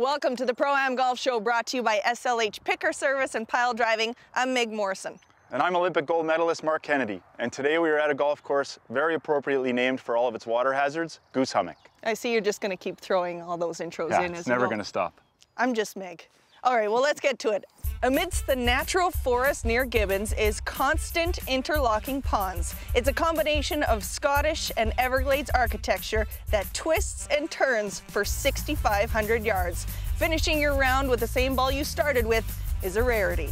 Welcome to the Pro-Am Golf Show brought to you by SLH Picker Service and Pile Driving. I'm Meg Morrison. And I'm Olympic gold medalist Marc Kennedy. And today we are at a golf course very appropriately named for all of its water hazards, Goose Hummock. I see you're just going to keep throwing all those intros Yeah, in it's as you never go. going to stop. I'm just Meg. All right, well, let's get to it. Amidst the natural forest near Gibbons is constant interlocking ponds. It's a combination of Scottish and Everglades architecture that twists and turns for 6,500 yards. Finishing your round with the same ball you started with is a rarity.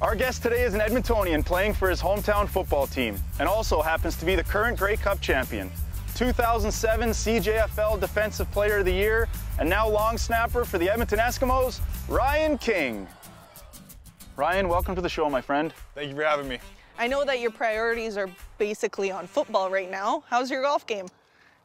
Our guest today is an Edmontonian playing for his hometown football team and also happens to be the current Grey Cup champion. 2007 CJFL Defensive Player of the Year and now long snapper for the Edmonton Eskimos, Ryan King. Ryan, welcome to the show, my friend. Thank you for having me. I know that your priorities are basically on football right now. How's your golf game?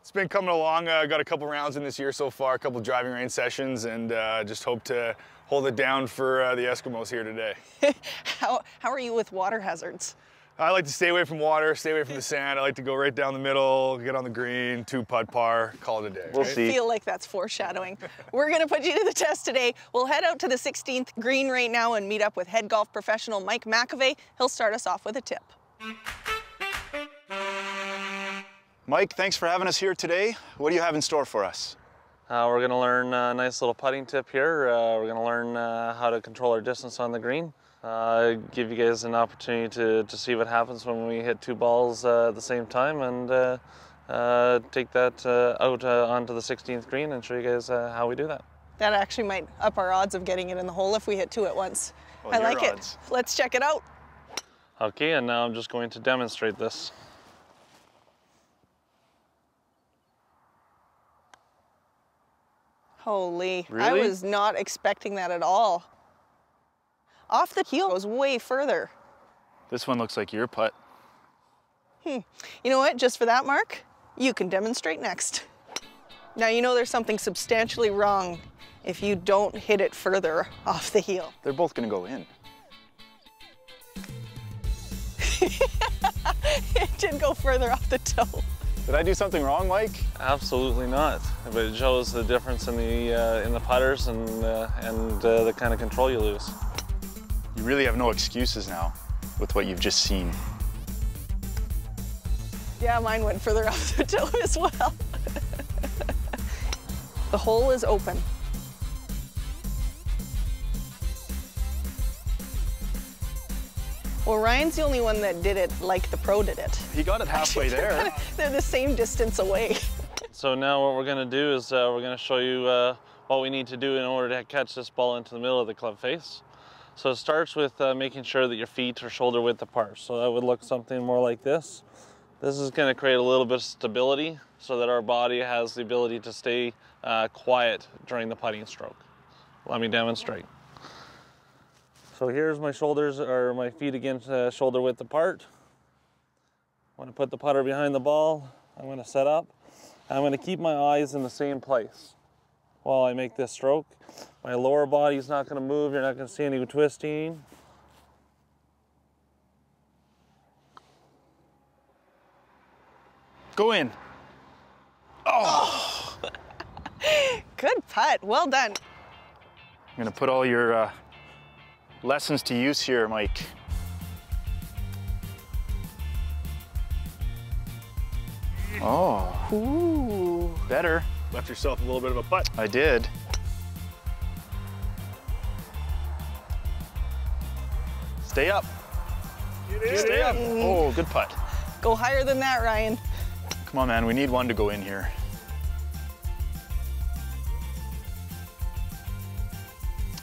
It's been coming along. I uh, got a couple rounds in this year so far, a couple driving range sessions, and uh, just hope to hold it down for uh, the Eskimos here today. How, how are you with water hazards? I like to stay away from water, stay away from the sand. I like to go right down the middle, get on the green, two putt par, call it a day. We'll right? see. feel like that's foreshadowing. We're going to put you to the test today. We'll head out to the 16th green right now and meet up with head golf professional Mike McAvey. He'll start us off with a tip. Mike, thanks for having us here today. What do you have in store for us? Uh, we're going to learn a nice little putting tip here. Uh, we're going to learn uh, how to control our distance on the green. Uh, give you guys an opportunity to, to see what happens when we hit two balls uh, at the same time and uh, uh, take that uh, out uh, onto the 16th green and show you guys uh, how we do that. That actually might up our odds of getting it in the hole if we hit two at once. Well, I like odds. it. Let's check it out. Okay, and now I'm just going to demonstrate this. Holy, I was not expecting that at all. Off the heel goes way further. This one looks like your putt. Hmm. You know what? Just for that, Marc, you can demonstrate next. Now, you know there's something substantially wrong if you don't hit it further off the heel. They're both going to go in. it did go further off the toe. Did I do something wrong, Mike? Absolutely not, but it shows the difference in the uh, in the putters and uh, and uh, the kind of control you lose. You really have no excuses now with what you've just seen. Yeah, mine went further off the toe as well. the hole is open. Well, Ryan's the only one that did it like the pro did it. He got it halfway there. They're the same distance away. So now what we're going to do is uh, we're going to show you uh, what we need to do in order to catch this ball into the middle of the club face. So it starts with uh, making sure that your feet are shoulder width apart. So that would look something more like this. This is going to create a little bit of stability so that our body has the ability to stay uh, quiet during the putting stroke. Let me demonstrate. So here's my shoulders or my feet against uh, shoulder width apart. I'm going to put the putter behind the ball. I'm going to set up. I'm going to keep my eyes in the same place while I make this stroke. My lower body's not going to move. You're not going to see any twisting. Go in. Oh! Good putt. Well done. I'm gonna put all your uh, lessons to use here, Mike. Oh, Ooh. better. Left yourself a little bit of a putt. I did. Stay up. Stay up. Oh, good putt. Go higher than that, Ryan. Come on, man. We need one to go in here.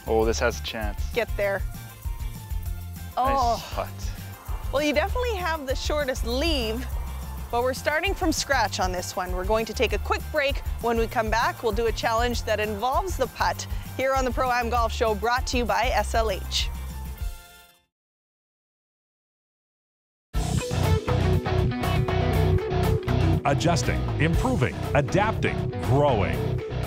Oh, this has a chance. Get there. Oh. Nice Oh, putt. well, you definitely have the shortest leave, but we're starting from scratch on this one. We're going to take a quick break. When we come back, we'll do a challenge that involves the putt here on the Pro Am Golf Show brought to you by SLH. adjusting, improving, adapting, growing.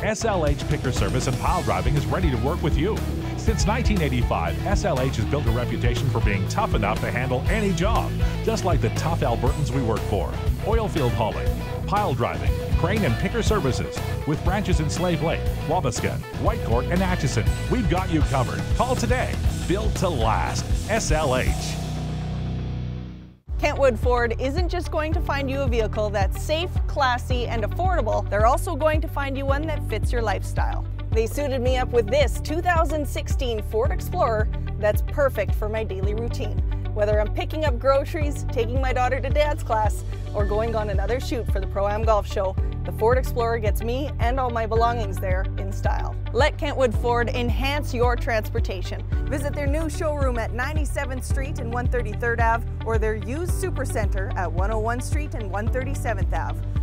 SLH Picker Service and Pile Driving is ready to work with you. Since 1985, SLH has built a reputation for being tough enough to handle any job, just like the tough Albertans we work for. Oilfield hauling, pile driving, crane and picker services. With branches in Slave Lake, Wabasca, Whitecourt, and Atchison, we've got you covered. Call today. Built to last. SLH. Kentwood Ford isn't just going to find you a vehicle that's safe, classy, and affordable, they're also going to find you one that fits your lifestyle. They suited me up with this 2016 Ford Explorer that's perfect for my daily routine. Whether I'm picking up groceries, taking my daughter to dance class, or going on another shoot for the Pro-Am Golf Show, the Ford Explorer gets me and all my belongings there in style. Let Kentwood Ford enhance your transportation. Visit their new showroom at 97th Street and 133rd Ave or their used supercenter at 101 Street and 137th Ave.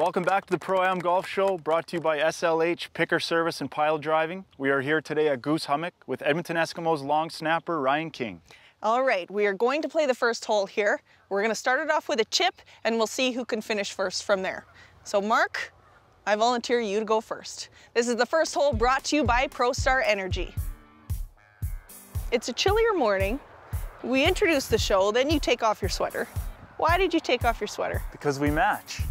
Welcome back to the Pro-Am Golf Show, brought to you by SLH Picker Service and Pile Driving. We are here today at Goose Hummock with Edmonton Eskimos long snapper Ryan King. All right, we are going to play the first hole here. We're going to start it off with a chip and we'll see who can finish first from there. So Marc, I volunteer you to go first. This is the first hole brought to you by ProStar Energy. It's a chillier morning. We introduce the show, then you take off your sweater. Why did you take off your sweater? Because we match.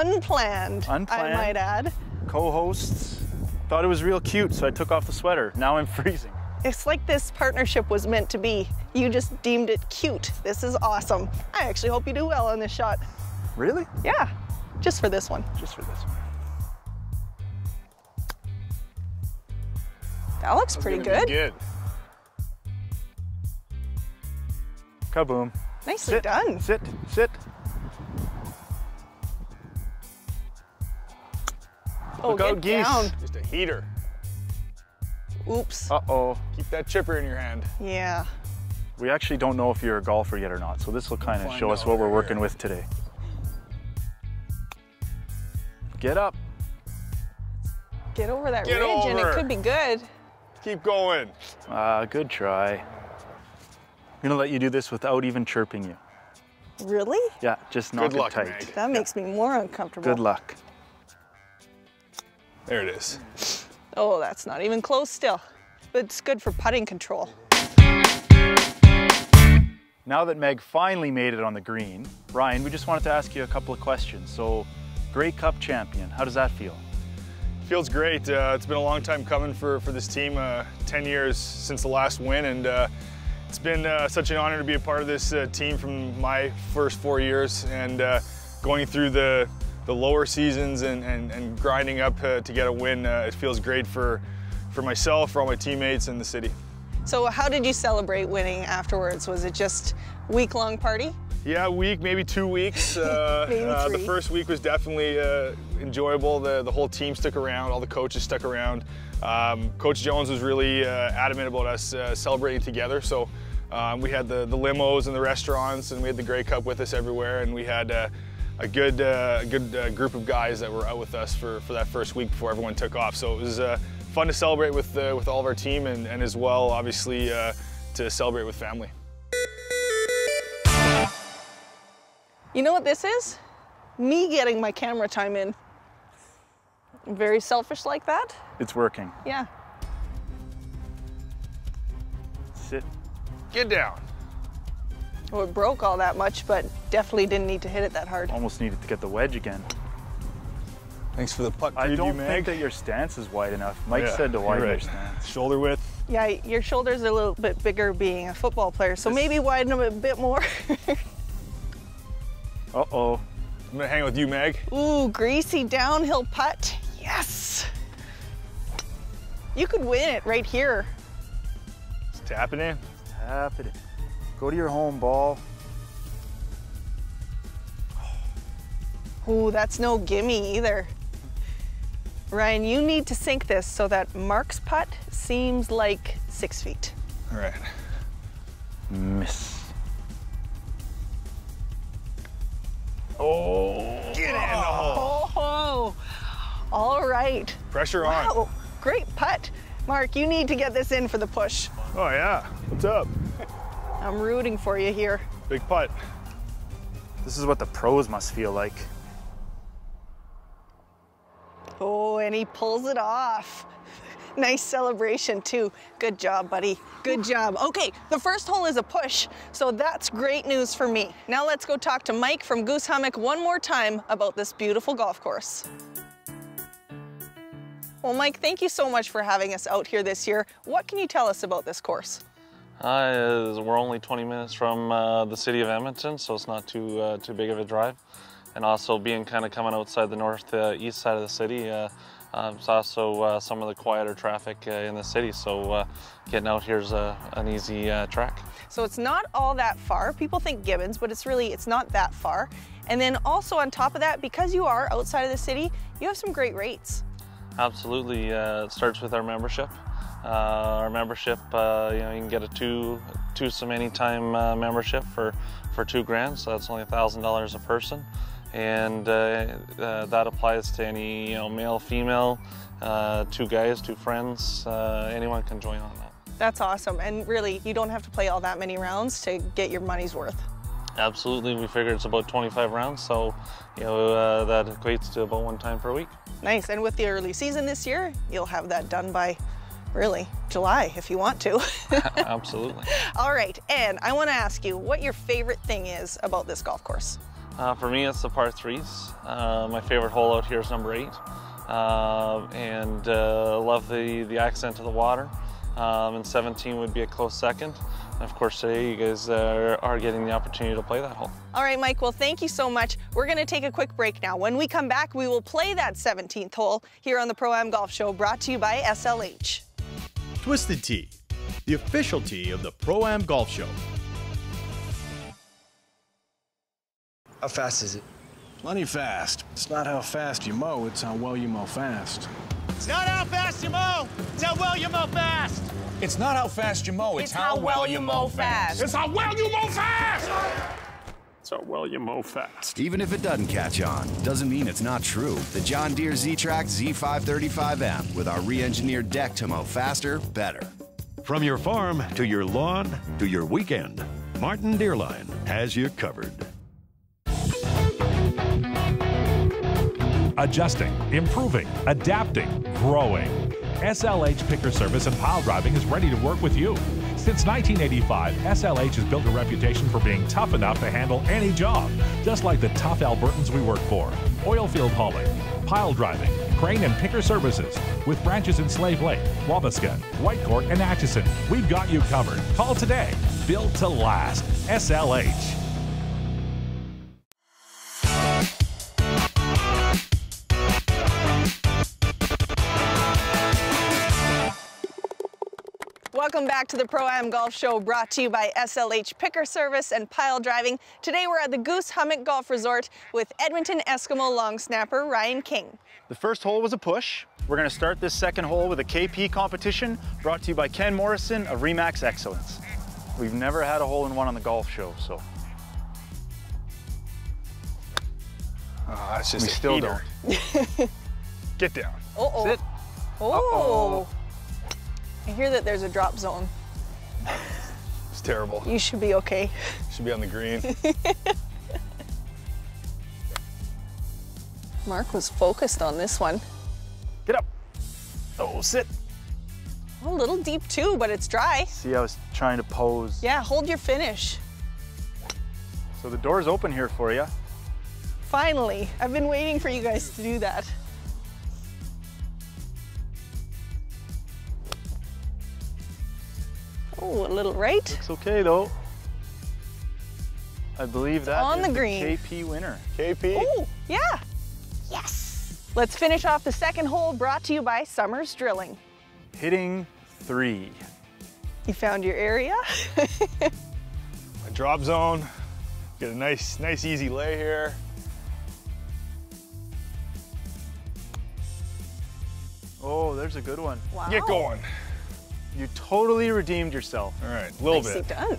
Unplanned, Unplanned. I might add. Co-hosts thought it was real cute, so I took off the sweater. Now I'm freezing. It's like this partnership was meant to be. You just deemed it cute. This is awesome. I actually hope you do well on this shot. Really? Yeah, just for this one. Just for this one. That looks pretty good. Good. Kaboom. Nicely Sit, done. sit, sit. Oh, Look out, geese. down. Just a heater. Oops. Uh-oh. Keep that chipper in your hand. Yeah. We actually don't know if you're a golfer yet or not, so this will kind of Find show us what we're working here. with today. Get up. Get over that Get ridge and it could be good. Keep going. Ah, good try. I'm gonna let you do this without even chirping you. Really? Yeah, just knock Good it luck, tight. Meg. That makes me more uncomfortable. Good luck. There it is. Oh, that's not even close still. But it's good for putting control. Now that Meg finally made it on the green, Ryan, we just wanted to ask you a couple of questions. So, Grey Cup champion, how does that feel? Feels great. Uh, it's been a long time coming for, for this team, uh, 10 years since the last win, and uh, it's been uh, such an honor to be a part of this uh, team from my first four years and uh, going through the, the lower seasons and, and, and grinding up uh, to get a win. Uh, it feels great for, for myself, for all my teammates, and the city. So how did you celebrate winning afterwards? Was it just week-long party? Yeah, a week, maybe two weeks. Uh, Maybe uh, the first week was definitely uh, enjoyable. The, the whole team stuck around, all the coaches stuck around. Um, Coach Jones was really uh, adamant about us uh, celebrating together. So um, we had the, the limos and the restaurants, and we had the Grey Cup with us everywhere, and we had uh, a good, uh, a good uh, group of guys that were out with us for, for that first week before everyone took off. So it was uh, fun to celebrate with, uh, with all of our team, and, and as well, obviously, uh, to celebrate with family. You know what this is? Me getting my camera time in. I'm very selfish like that. It's working. Yeah. Sit. Get down. Well, it broke all that much, but definitely didn't need to hit it that hard. Almost needed to get the wedge again. Thanks for the putt I don't Meg. think that your stance is wide enough. Mike Yeah, said to you're widen your stance. Shoulder width. Yeah, your shoulders are a little bit bigger being a football player, so maybe widen them a bit more. Uh-oh. I'm gonna hang with you, Meg. Ooh, greasy downhill putt. Yes. You could win it right here. Just tap it in. Tap it in. Go to your home ball. Ooh, that's no gimme either. Ryan, you need to sink this so that Marc's putt seems like six feet. All right. Miss. Oh. Get in the hole. Oh, all right. Pressure on. Wow, great putt. Marc, you need to get this in for the push. Oh yeah. What's up? I'm rooting for you here. Big putt. This is what the pros must feel like. Oh, and he pulls it off. Nice celebration too. Good job, buddy. Good job. Okay, the first hole is a push, so that's great news for me. Now let's go talk to Mike from Goose Hummock one more time about this beautiful golf course. Well, Mike, thank you so much for having us out here this year. What can you tell us about this course? Uh, we're only 20 minutes from uh, the city of Edmonton, so it's not too uh, too big of a drive. And also being kind of coming outside the north uh, east side of the city, uh, uh, it's also some of the quieter traffic in the city. So getting out here is an easy track. So it's not all that far. People think Gibbons, but it's really it's not that far. And then also on top of that, because you are outside of the city, you have some great rates. Absolutely. it starts with our membership. Uh, our membership, uh, you know, you can get a two two twosome anytime uh, membership for for two grand, so that's only a thousand dollars a person, and uh, uh, that applies to any you know male, female, uh, two guys, two friends, anyone can join on that. That's awesome, and really, you don't have to play all that many rounds to get your money's worth. Absolutely, we figure it's about 25 rounds, so you know that equates to about one time per week. Nice, and with the early season this year, you'll have that done by really, July if you want to. Absolutely. All right, and I want to ask you what your favorite thing is about this golf course. Uh, for me, it's the par threes. Uh, my favorite hole out here is number eight, uh, and uh, love the the accent of the water. Um, and 17 would be a close second. And of course, today you guys are getting the opportunity to play that hole. All right, Mike, well, thank you so much. We're gonna take a quick break now. When we come back, we will play that 17th hole here on the Pro-Am Golf Show, brought to you by SLH. Twisted Tea, the official tea of the Pro Am Golf Show. How fast is it? Plenty fast. It's not how fast you mow, it's how well you mow fast. It's not how fast you mow, it's how well you mow fast. It's not how fast you mow, it's, it's how, how, well you mow fast. It's how well you mow fast! So well you mow fast. Even if it doesn't catch on, doesn't mean it's not true. The John Deere Z-Trax Z535M with our re-engineered deck to mow faster, better. From your farm to your lawn to your weekend, Martin Deerline has you covered. Adjusting, improving, adapting, growing. SLH Picker Service and Pile Driving is ready to work with you. Since 1985, SLH has built a reputation for being tough enough to handle any job, just like the tough Albertans we work for. Oilfield hauling, pile driving, crane and picker services. With branches in Slave Lake, Wabasca, Whitecourt, and Atchison, we've got you covered. Call today. Built to last. SLH. Welcome back to the Pro-Am Golf Show brought to you by SLH Picker Service and Pile Driving. Today we're at the Goose Hummock Golf Resort with Edmonton Eskimo long snapper Ryan King. The first hole was a push. We're going to start this second hole with a KP competition brought to you by Ken Morrison of Remax Excellence. We've never had a hole in one on the golf show, so. Oh, that's just we still heater. don't. Get down. Uh-oh. Sit. Oh. Uh -oh. I hear that there's a drop zone. It's terrible. You should be okay. Should be on the green. Marc was focused on this one. Get up. Oh, sit. A little deep too, but it's dry. See, I was trying to pose. Yeah, hold your finish. So the door's open here for you. Finally, I've been waiting for you guys to do that. Oh, a little right. Looks okay though. I believe that on the green. The KP winner. KP. Oh, yeah. Yes. Let's finish off the second hole brought to you by Summers Drilling. Hitting three. You found your area? My drop zone. Get a nice, nice easy lay here. Oh, there's a good one. Wow. Get going. You totally redeemed yourself. All right, a little Nicely bit. done.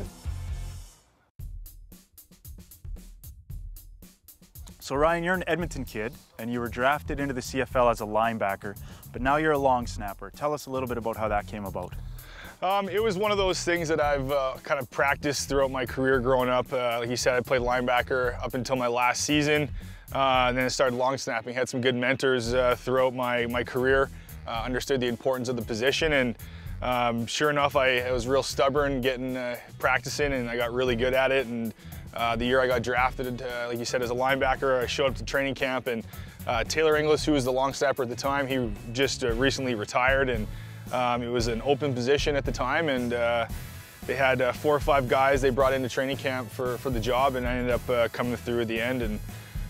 So Ryan, you're an Edmonton kid, and you were drafted into the CFL as a linebacker, but now you're a long snapper. Tell us a little bit about how that came about. Um, it was one of those things that I've uh, kind of practiced throughout my career growing up. Uh, like you said, I played linebacker up until my last season. Uh, and then I started long snapping, had some good mentors uh, throughout my, my career. uh, understood the importance of the position, and um, sure enough, I, I, was real stubborn getting uh, practicing, and I got really good at it. And uh, the year I got drafted, uh, like you said, as a linebacker, I showed up to training camp, and uh, Taylor Inglis, who was the long snapper at the time, he just uh, recently retired, and um, it was an open position at the time, and they had four or five guys they brought into training camp for, for the job, and I ended up coming through at the end. and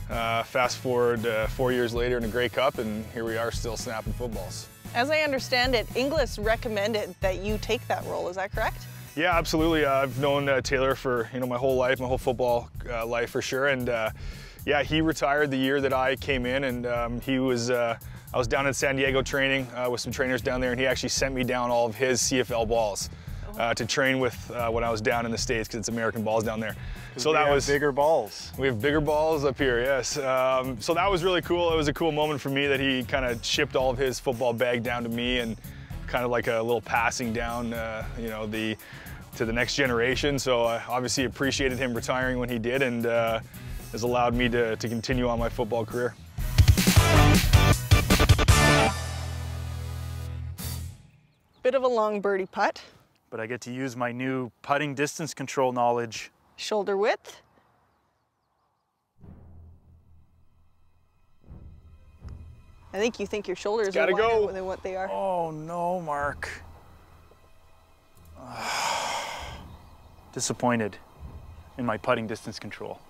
uh, fast forward uh, four years later in a Grey Cup, and here we are still snapping footballs. As I understand it, Inglis recommended that you take that role, is that correct? Yeah, absolutely. Uh, I've known uh, Taylor for you know my whole life, my whole football uh, life for sure, and uh, yeah, he retired the year that I came in, and um, he was. I was down in San Diego training with some trainers down there, and he actually sent me down all of his CFL balls uh, to train with uh, when I was down in the States because it's American balls down there. So that was bigger balls. We have bigger balls up here, yes. Um, so that was really cool. It was a cool moment for me that he kind of shipped all of his football bag down to me and kind of like a little passing down, uh, you know, the to the next generation. So I obviously appreciated him retiring when he did and uh, has allowed me to, to continue on my football career. Bit of a long birdie putt but I get to use my new putting distance control knowledge. Shoulder width. I think you think your shoulders are wider go. than what they are. Oh no, Marc. Disappointed in my putting distance control.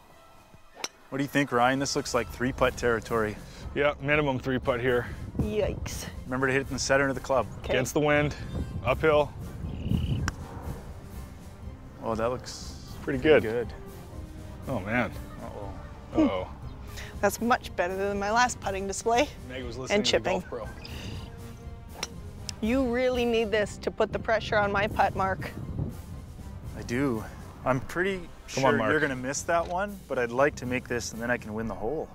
What do you think, Ryan? This looks like three putt territory. Yeah, minimum three putt here. Yikes. Remember to hit it in the center of the club. Kay. Against the wind, uphill, Oh, that looks pretty good. Pretty good. Oh man. Uh oh. Uh oh. That's much better than my last putting display. Meg was listening and chipping. To Golf Pro. You really need this to put the pressure on my putt, Marc. I do. I'm pretty Come sure on, you're going to miss that one, but I'd like to make this and then I can win the hole.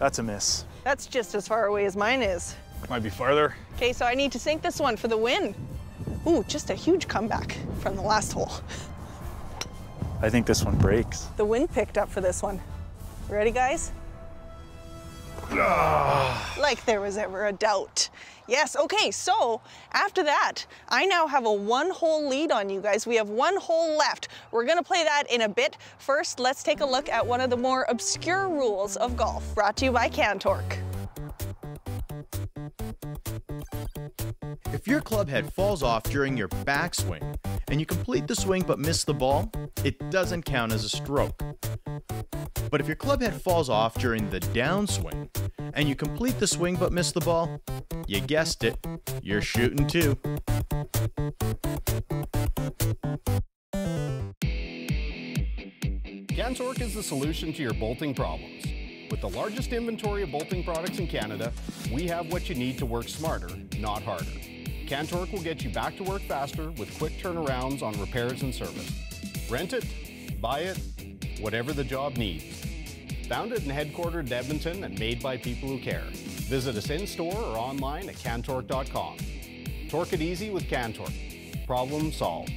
That's a miss. That's just as far away as mine is. Might be farther. Okay, so I need to sink this one for the win. Ooh, just a huge comeback from the last hole. I think this one breaks. The wind picked up for this one. Ready, guys? Ah. like there was ever a doubt. Yes, okay, so after that, I now have a one hole lead on you guys. We have one hole left. We're gonna play that in a bit. First, let's take a look at one of the more obscure rules of golf, brought to you by Cantork. If your club head falls off during your backswing and you complete the swing but miss the ball, it doesn't count as a stroke. But if your club head falls off during the downswing and you complete the swing but miss the ball, you guessed it, you're shooting two. Cantork is the solution to your bolting problems. With the largest inventory of bolting products in Canada, we have what you need to work smarter, not harder. Cantork will get you back to work faster with quick turnarounds on repairs and service. Rent it, buy it, whatever the job needs. Founded and headquartered in Edmonton and made by people who care. Visit us in store or online at cantork.com. Torque it easy with Cantork. Problem solved.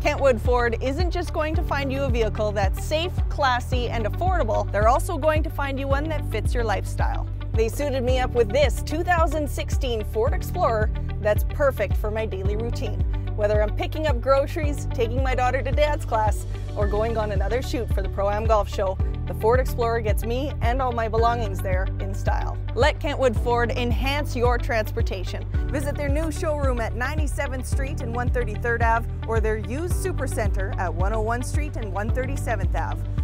Kentwood Ford isn't just going to find you a vehicle that's safe, classy, and affordable, they're also going to find you one that fits your lifestyle. They suited me up with this 2016 Ford Explorer that's perfect for my daily routine. Whether I'm picking up groceries, taking my daughter to dance class, or going on another shoot for the Pro-Am Golf Show, the Ford Explorer gets me and all my belongings there in style. Let Kentwood Ford enhance your transportation. Visit their new showroom at 97th Street and 133rd Ave or their used supercenter at 101 Street and 137th Ave.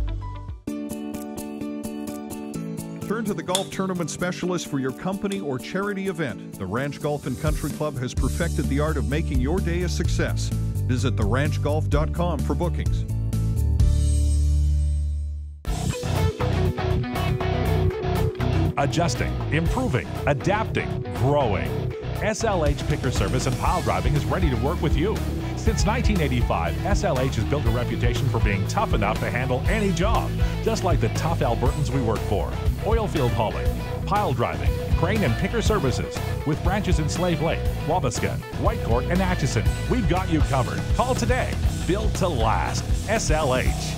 Turn to the golf tournament specialist for your company or charity event. The Ranch Golf and Country Club has perfected the art of making your day a success. Visit theranchgolf.com for bookings. Adjusting, improving, adapting, growing. SLH Picker Service and Pile Driving is ready to work with you. Since 1985, SLH has built a reputation for being tough enough to handle any job, just like the tough Albertans we work for oil field hauling, pile driving, crane and picker services. With branches in Slave Lake, Wabasca, Whitecourt, and Atchison, we've got you covered. Call today. Built to last. SLH.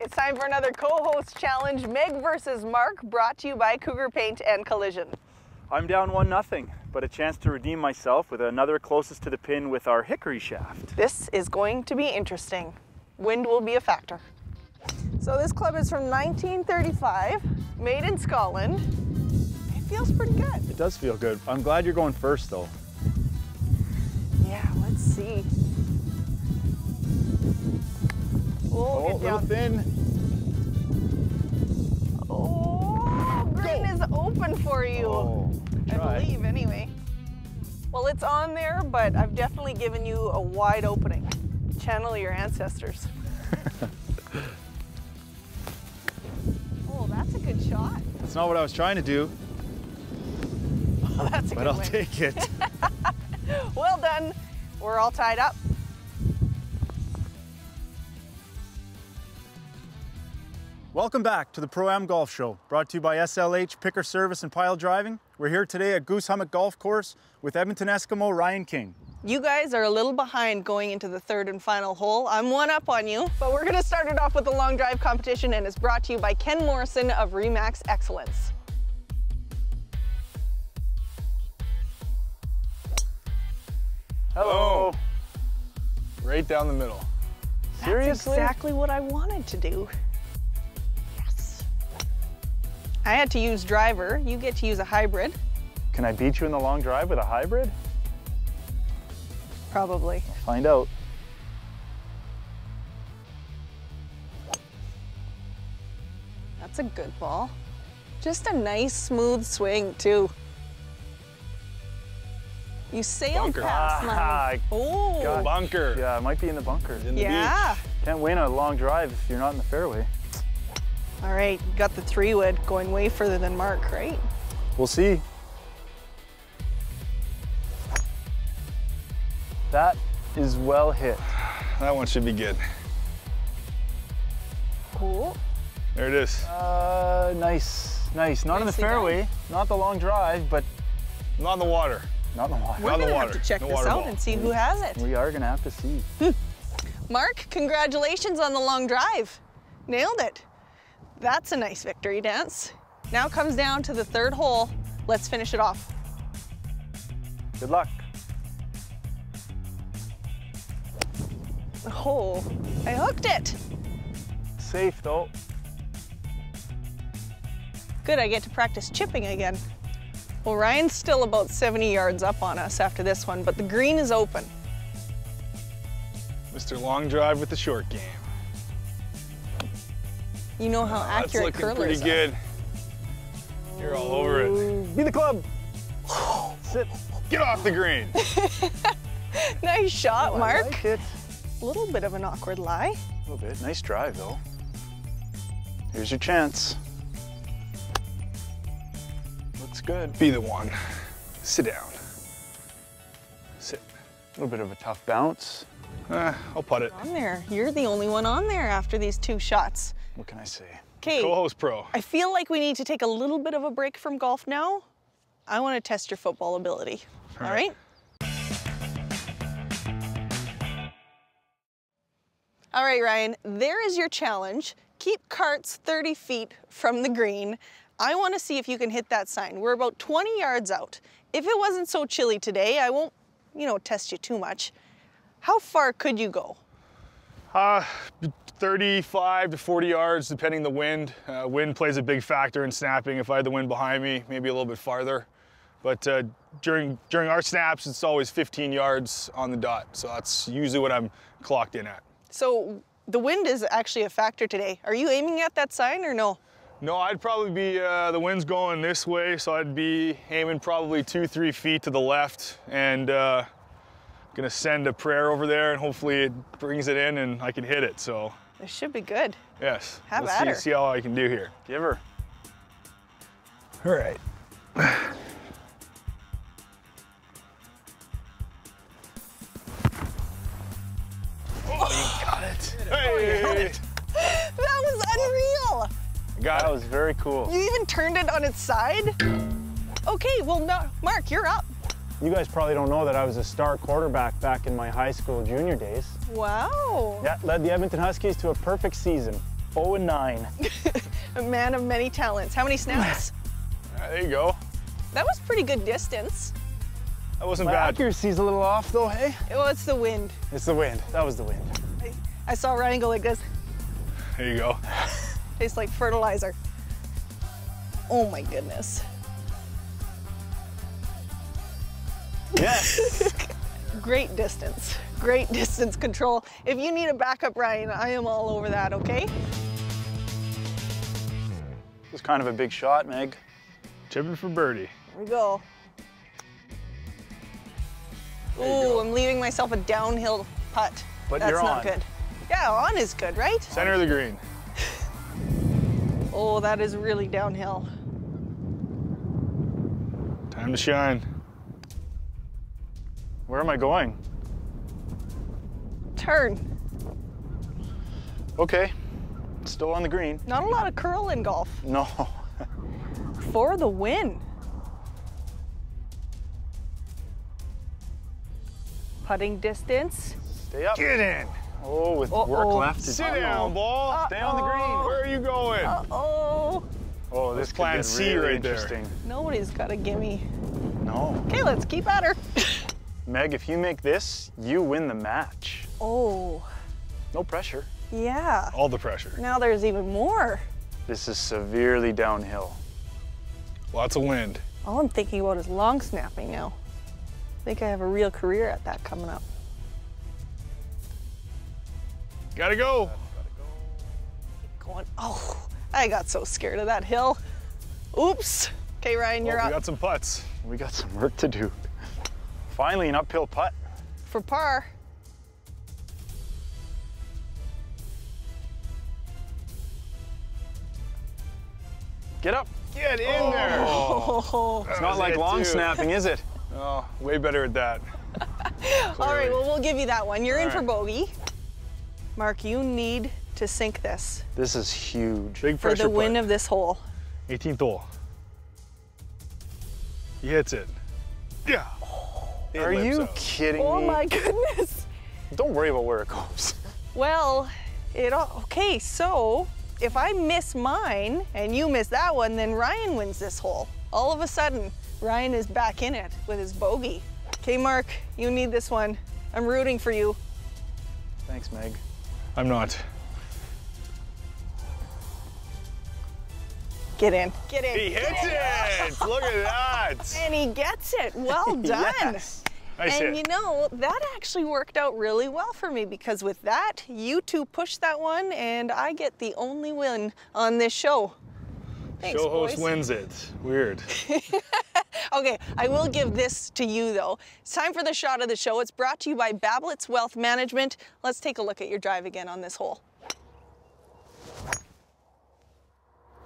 It's time for another co-host challenge, Meg versus Marc, brought to you by Cougar Paint and Collision. I'm down one nothing, but a chance to redeem myself with another closest to the pin with our hickory shaft. This is going to be interesting. Wind will be a factor. So this club is from 1935, made in Scotland. It feels pretty good. It does feel good. I'm glad you're going first though. Yeah, let's see. Oh, oh little thin. Oh, green is open for you. Oh, I believe, anyway. Well, it's on there, but I've definitely given you a wide opening. Channel your ancestors. oh, that's a good shot. That's not what I was trying to do. Oh, that's a but good I'll win. take it. well done. We're all tied up. Welcome back to the Pro-Am Golf Show, brought to you by SLH Picker Service and Pile Driving. We're here today at Goose Hummock Golf Course with Edmonton Eskimo Ryan King. You guys are a little behind going into the third and final hole. I'm one up on you, but we're gonna start it off with the long drive competition and it's brought to you by Ken Morrison of Remax Excellence. Hello. Right down the middle. Seriously? That's exactly what I wanted to do. I had to use driver. You get to use a hybrid. Can I beat you in the long drive with a hybrid? Probably. I'll find out. That's a good ball. Just a nice smooth swing too. You sailed bunker. past ah, my... Oh. God. Bunker. Yeah, it might be in the bunker. In the yeah. Beach. Can't win a long drive if you're not in the fairway. All right, you got the three wood going way further than Marc, right? We'll see. That is well hit. That one should be good. Cool. There it is. Uh, nice, nice. Not in the fairway, done. not the long drive, but Not in the water. not in the water. We're Not gonna have water. to check No this out ball. and see who has it. We are gonna have to see. Marc, congratulations on the long drive. Nailed it. That's a nice victory dance. Now comes down to the third hole. Let's finish it off. Good luck. Oh, I hooked it. Safe though. Good, I get to practice chipping again. Well, Ryan's still about 70 yards up on us after this one, but the green is open. Mr. Long Drive with the short game. You know how That's accurate looking curlers pretty are. good. You're all over it. Be the club. Sit. Get off the green. nice shot, Oh, I Marc. like it. A little bit of an awkward lie. A little bit. Nice drive though. Here's your chance. Looks good. Be the one. Sit down. Sit. A little bit of a tough bounce. Ah, I'll putt it. On there. You're the only one on there after these two shots. What can I say? Okay. Co-host pro. I feel like we need to take a little bit of a break from golf now. I want to test your football ability. All right? All right, Ryan, there is your challenge. Keep carts 30 feet from the green. I want to see if you can hit that sign. We're about 20 yards out. If it wasn't so chilly today, I won't, you know, test you too much. How far could you go? Uh, 35 to 40 yards, depending on the wind. Uh, wind plays a big factor in snapping. If I had the wind behind me, maybe a little bit farther. But uh, during during our snaps, it's always 15 yards on the dot. So that's usually what I'm clocked in at. So the wind is actually a factor today. Are you aiming at that sign or no? No, I'd probably be, uh, the wind's going this way, so I'd be aiming probably two, three feet to the left and uh, gonna send a prayer over there and hopefully it brings it in and I can hit it, so. It should be good. Yes. Have Let's at see, her. see how I can do here. Give her. All right. Oh, you got it. Hey! Oh, that was unreal. Got That it. was very cool. You even turned it on its side? Okay, well, no, Marc, you're up. You guys probably don't know that I was a star quarterback back in my high school junior days. Wow. Yeah, led the Edmonton Huskies to a perfect season. 0 and 9. A man of many talents. How many snaps? there you go. That was pretty good distance. That wasn't My bad. accuracy's a little off though, hey? Oh, it's the wind. It's the wind. That was the wind. I saw Ryan go like this. There you go. Tastes like fertilizer. Oh my goodness. Yes. Great distance. Great distance control. If you need a backup, Ryan, I am all over that, okay? This was kind of a big shot, Meg. Chipping for birdie. Here we go. Ooh, I'm leaving myself a downhill putt. But That's you're not on. good. Yeah, on is good, right? Center of the green. Oh, that is really downhill. Time to shine. Where am I going? Turn. Okay. Still on the green. Not a lot of curl in golf. No. For the win. Putting distance. Stay up. Get in. Oh, with Uh-oh. work left. to do. Sit do. down, ball. Stay on the green. Where are you going? Uh-oh. Oh, this That's could plan get C really right there. interesting. Nobody's got a gimme. No. Okay, let's keep at her. Meg, if you make this, you win the match. Oh, No pressure. yeah. All the pressure. Now there's even more. This is severely downhill. Lots of wind. All I'm thinking about is long snapping now. I think I have a real career at that coming up. Gotta go. Going, oh, I got so scared of that hill. Oops. Okay, Ryan, you're Oh, we up got some putts. We got some work to do. Finally, an uphill putt. for par. Get up. Get in oh. there. Oh. It's not like it, long too. snapping, is it? Oh, way better at that. All right, well, we'll give you that one. You're in All for right. bogey. Marc, you need to sink this This is huge. Big pressure for the win putt. of this hole. 18th hole. He hits it. Yeah. It Are you out. kidding Oh me? Oh my goodness. Don't worry about where it goes. Well, it all, okay, so if I miss mine and you miss that one, then Ryan wins this hole. All of a sudden, Ryan is back in it with his bogey. Okay, Marc, you need this one. I'm rooting for you. Thanks, Meg. I'm not. Get in. Get in. He hits it! Look at that! And he gets it. Well done. Yes. Nice and hit. you know, that actually worked out really well for me because with that, you two pushed that one and I get the only win on this show. Thanks, Show host boys. wins it. Weird. Okay, I will give this to you though. It's time for the shot of the show. It's brought to you by Bablett's Wealth Management. Let's take a look at your drive again on this hole.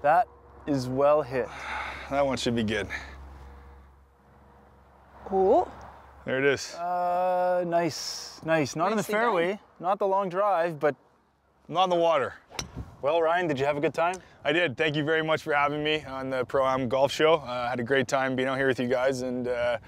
That is well hit. that one should be good. Oh, There it is. Uh, nice, nice. Not in the Nicely done. fairway, not the long drive, but Not in the water. well, Ryan, did you have a good time? I did. Thank you very much for having me on the Pro Am Golf Show. Uh, had a great time being out here with you guys and uh,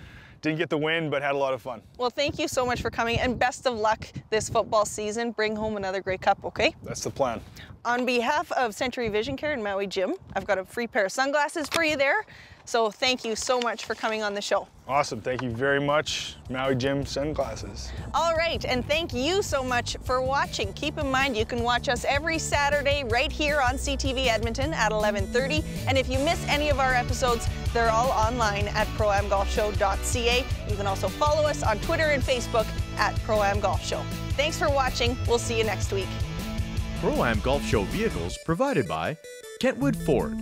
didn't get the win, but had a lot of fun. well, thank you so much for coming and best of luck this football season. Bring home another Grey Cup, okay? That's the plan. On behalf of Century Vision Care and Maui Jim, I've got a free pair of sunglasses for you there. So thank you so much for coming on the show. Awesome. Thank you very much, Maui Jim Sunglasses. All right, and thank you so much for watching. Keep in mind you can watch us every Saturday right here on CTV Edmonton at 11:30. And if you miss any of our episodes, they're all online at proamgolfshow.ca. You can also follow us on Twitter and Facebook at Proam Golf Show. Thanks for watching. We'll see you next week. Pro Am Golf Show vehicles provided by Kentwood Ford,